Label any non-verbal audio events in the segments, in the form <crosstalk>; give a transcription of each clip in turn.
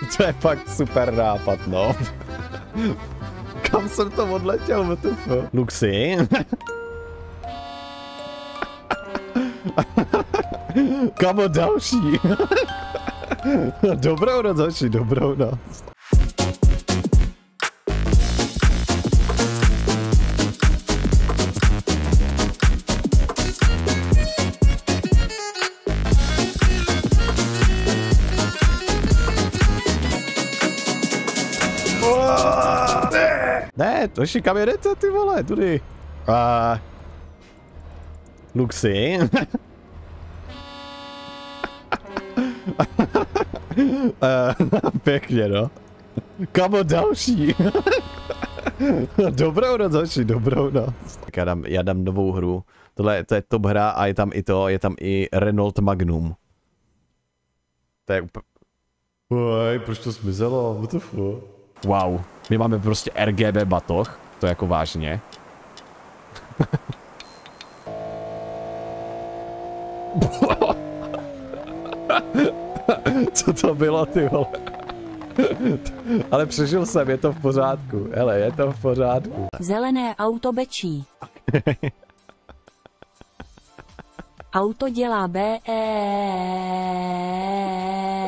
<laughs> To je fakt super nápad, no. <laughs> Kam jsem to odletěl, WTF? Luxi? <laughs> Kamo další. dobrou noc, hoši, dobrou noc. To ještě kam jedete, ty vole, tudy. Uh, Luxi. uh, <laughs> pěkně, no. Kamo další. <laughs> dobrou noc, hoši, dobrou noc. Tak já dám, já dám novou hru. Tohle to je top hra a je tam i to, je tam i Renault Magnum. To je úplně... Oj, proč to zmizelo? What the fuck? Wow, my máme prostě RGB batoh, to jako vážně. Co to bylo, ty vole? Ale přežil jsem, je to v pořádku. Hele, je to v pořádku. Zelené auto bečí. Auto dělá B. V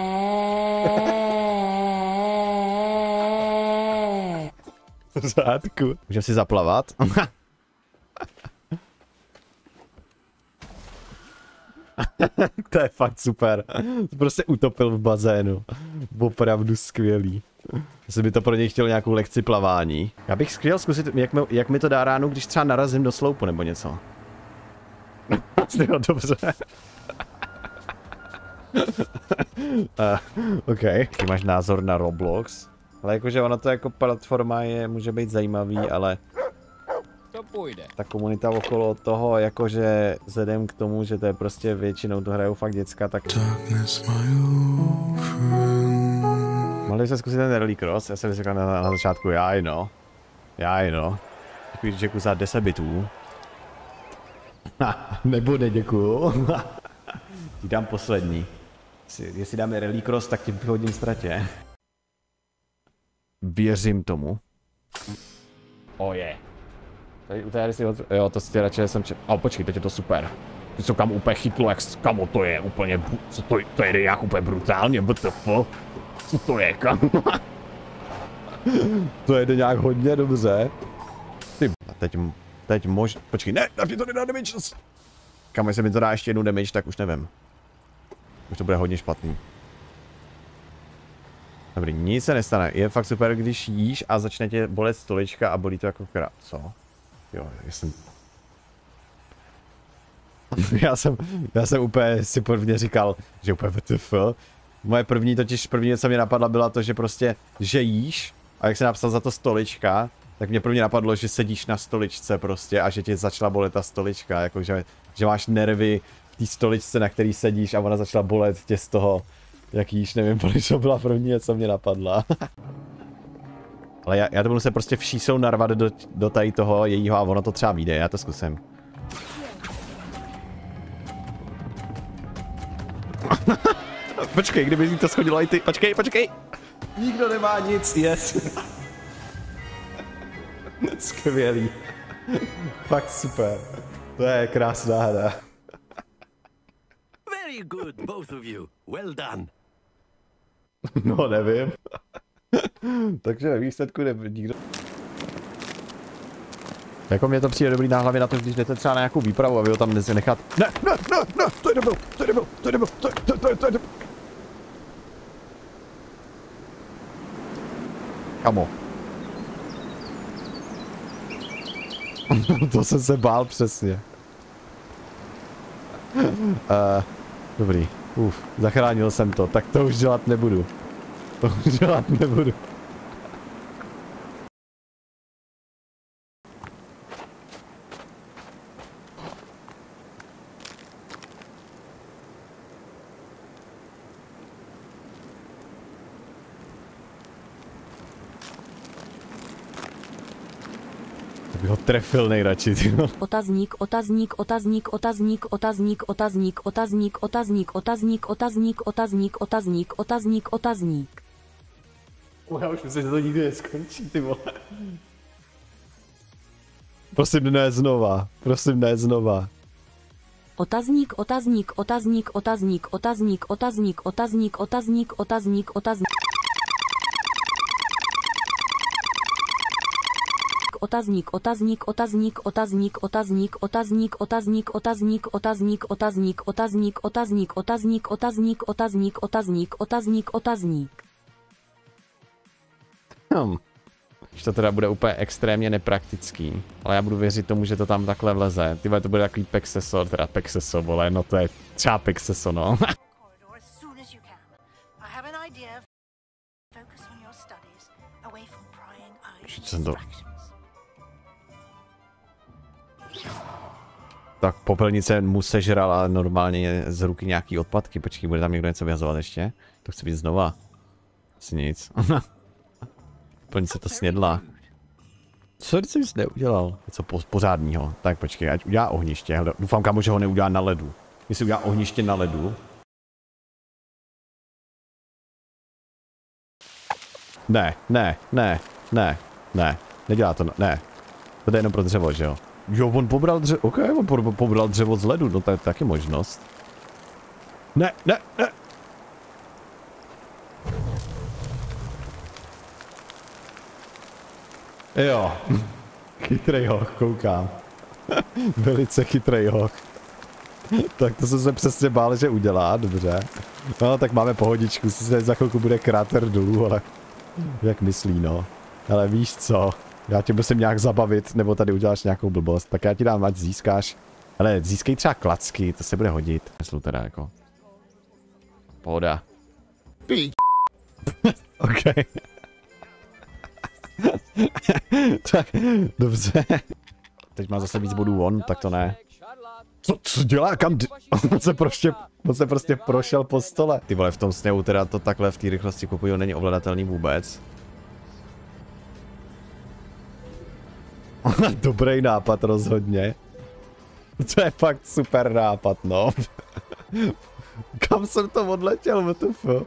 pořádku. Můžeme si zaplavat? <laughs> to je fakt super. Prostě utopil v bazénu. Opravdu skvělý. Jestli by to pro něj chtěl nějakou lekci plavání. Já bych chtěl zkusit, jak mi, jak mi to dá ráno, když třeba narazím do sloupu nebo něco. <laughs> jo, dobře. uh, <laughs> OK. Ty máš názor na Roblox? Ale jakože ono to jako platforma je, může být zajímavý, ale To půjde. ta komunita okolo toho, jakože vzhledem k tomu, že to je prostě většinou to hrajou fakt děcka, tak Darkness, mohli jsme zkusit ten rally cross, já jsem říkal na, na začátku, já no, já no, takový Jacku za 10 bitů. Ha, <laughs> Nebude, děkuju. <laughs> Ti dám poslední. Jestli, jestli dáme rally cross, tak ti vyhodím ztratě. Věřím tomu. O je. Tady u té hry si. Jo, to si radši jsem če... A počkej, teď je to super. Ty co kam úplně chytlo, jak kamo to je úplně, co to, to jede jak úplně brutálně, WTF? Co to je, kam? <laughs> to jede nějak hodně dobře. Ty, a teď, teď mož... Počkej, ne, tak mi to nedá damage. Kam, jestli mi to dá ještě jednu damage, tak už nevím. Už to bude hodně špatný. Dobrý, nic se nestane. Je fakt super, když jíš a začne tě bolet stolička a bolí to jako kra... Co? Jo, já jsem... <laughs> já jsem, já jsem úplně si prvně říkal, že úplně WTF. Moje první, totiž první, co mě napadla, byla to, že prostě, že jíš a jak se napsal za to stolička, tak mě prvně napadlo, že sedíš na stoličce prostě a že tě začala bolet ta stolička, jakože, že máš nervy v té stoličce, na který sedíš a ona začala bolet tě z toho, jak jíš, nevím, <laughs> proč to byla první, co mě napadla. <laughs> Ale já, já to budu se prostě všísou narvat do, do tady toho jejího a ono to třeba vyjde, já to zkusím. <laughs> počkej, kdyby mi to schodilo i ty, počkej, počkej. Nikdo nemá nic, yes. Skvělý. Fakt super. To je krásná hra. Very good, both of you. Well done. <laughs> No, nevím. <laughs> Takže ve výsledku ne, nikdo... Jako mě to přijde dobrý na hlavě na to, když jdete třeba na nějakou výpravu a vy ho tam nechat. Ne, ne, ne, ne, to je debil, to je debil, to je debil, to je, to, to, je- to je debil. Kamo. <laughs> to jsem se bál přesně. uh, dobrý. Uf, zachránil jsem to, tak to už dělat nebudu. To už dělat nebudu. Trefil nejradši. Otazník, otazník, otazník, otazník, otazník, otazník, otazník, otazník, otazník, otazník, otazník, otazník, otazník, otazník. Já už myslím, že to nikdy neskončí, ty vole. Prosím, ne znova. Prosím, ne znova. Otazník, otazník, otazník, otazník, otazník, otazník, otazník, otazník, otazník, otazník. Otazník, otazník, otazník, otazník, otazník, otazník, otazník, otazník, otazník, otazník, otazník, otazník, otazník, otazník, otazník, otazník, otazník, otazník. Hm. Už to teda bude úplně extrémně nepraktický. Ale já budu věřit tomu, že to tam takhle vleze. Ty to bude takový pexeso, teda pexeso, vole, no to je třeba pexeso, no. corridor as soon tak popelnice mu sežrala normálně z ruky nějaký odpadky. Počkej, bude tam někdo něco vyhazovat ještě? To chci být znova. Asi nic. <laughs> Popelnice to snědla. Co jsem nic neudělal? Něco po, pořádního. Tak počkej, ať udělá ohniště. Hele, Doufám, kámo, že ho neudělá na ledu. Jestli udělá ohniště na ledu. Ne, ne, ne, ne, ne. Nedělá to, ne. To je jenom pro dřevo, že jo? Jo, on pobral dřevo, ok, on po- pobral dřevo z ledu, no to je taky možnost. Ne, ne, ne. Jo, <laughs> chytrej hoch, koukám. <laughs> Velice chytrej hoch. <laughs> tak to jsem se přesně bál, že udělá, dobře. No, tak máme pohodičku, sice za chvilku bude kráter dolů, ale jak myslí, no. Ale víš co, já tě musím nějak zabavit, nebo tady uděláš nějakou blbost, tak já ti dám, ať získáš. Ale získej třeba klacky, to se bude hodit. Myslu teda jako. Pohoda. <laughs> OK. <laughs> tak, dobře. Teď má zase víc bodů on, tak to ne. Co, co dělá? Kam? <laughs> On se prostě, on se prostě prošel po stole. Ty vole, v tom sněhu teda to takhle v té rychlosti kupuju není ovladatelný vůbec. <laughs> Dobrý nápad rozhodně. To je fakt super nápad, no. <laughs> Kam jsem to odletěl, WTF? Uh,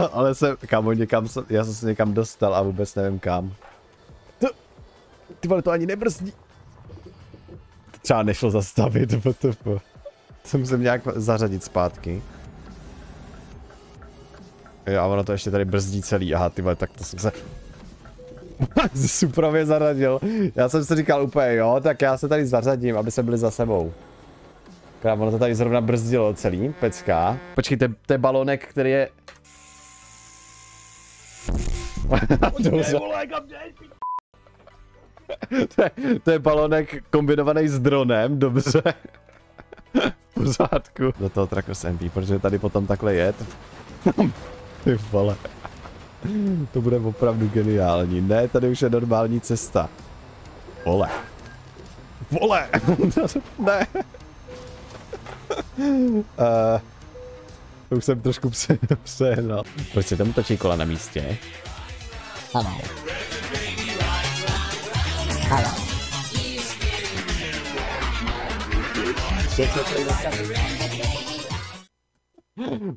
<laughs> ale jsem, kamo, někam jsem, já jsem se někam dostal a vůbec nevím kam. To, ty vole, to ani nebrzdí. Třeba nešlo zastavit, WTF. To musím nějak zařadit zpátky. Jo, a ono to ještě tady brzdí celý, aha, ty vole, tak to jsem se... <laughs> Suprově zaradil. Já jsem si říkal úplně, jo, tak já se tady zařadím, aby se byli za sebou. Krám, ono to tady zrovna brzdilo celý, pecka. Počkej, to je, balonek, který <laughs> je... To, je, to je balonek kombinovaný s dronem, dobře. <laughs> v pořádku. Do toho Trakos MP, protože tady potom takhle jet. <laughs> Ty vole. To bude opravdu geniální. Ne, tady už je normální cesta. Vole. Vole! <laughs> ne. Uh, <laughs> to už jsem trošku pře přehnal. Proč se tam točí kola na místě?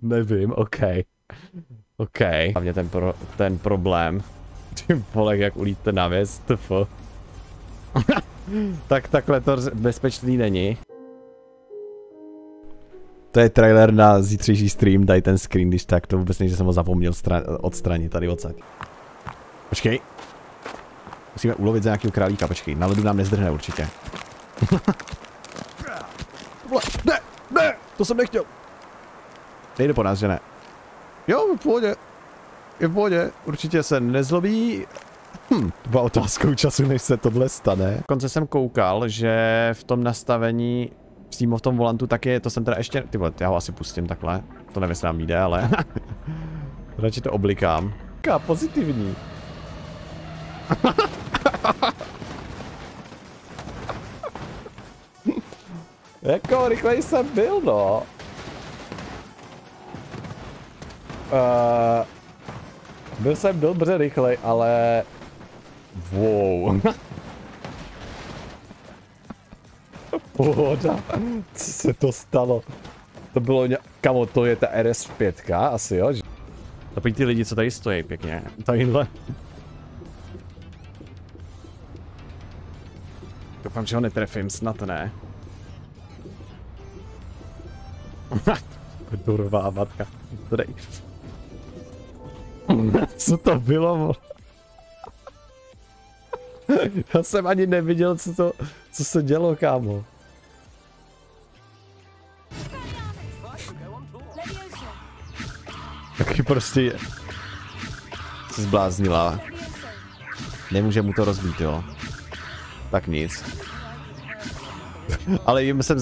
Nevím, OK. OK. Hlavně ten, pro, ten problém. <laughs> Ty vole, jak ulít ten návěs, <laughs> tf. tak takhle to bezpečný není. To je trailer na zítřejší stream, daj ten screen, když tak, to vůbec není, že jsem ho zapomněl stra- odstranit tady odsaď. Počkej. Musíme ulovit za nějakého králíka, počkej, na ledu nám nezdrhne určitě. Ne, ne, to jsem nechtěl. Nejde po nás, že ne? Jo, v pohodě. Je v pohodě, určitě se nezlobí. Hm, to byla otázkou času, než se tohle stane. Konce jsem koukal, že v tom nastavení přímo v tom volantu tak je, to jsem teda ještě, ty vole, já ho asi pustím takhle. To nevím, jestli nám jde, ale <laughs> radši to oblikám. Ká pozitivní. <laughs> jako rychlej jsem byl, no. Uh, byl jsem dobře rychlej, ale... Wow. <laughs> Pohoda. Co se to stalo? To bylo ně... Kamo, to je ta RS5, asi jo? Takový ty lidi, co tady stojí pěkně. Tadyhle. Doufám, že ho netrefím, snad ne. <laughs> Durvá matka. Tady. <laughs> Co to bylo? vole? Já jsem ani neviděl, co to, co se dělo, kámo. Taky prostě je. Se zbláznila. Nemůže mu to rozbít, jo. Tak nic. Ale jim jsem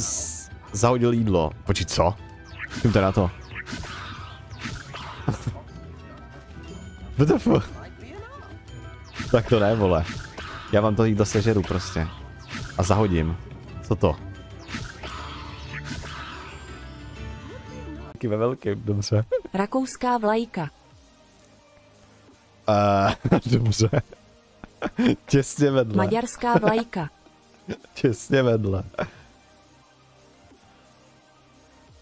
zahodil jídlo. Počít, co? Tím to na to. WTF? tak to ne, vole. Já vám to jídlo sežeru prostě. A zahodím. Co to? Taky ve velkém, dobře. Rakouská vlajka. Uh, <laughs> dobře. Těsně vedle. Maďarská vlajka. Těsně vedle.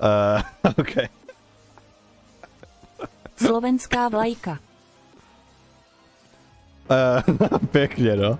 Uh, <laughs> OK. Slovenská vlajka. Uh, <laughs> pěkně, no.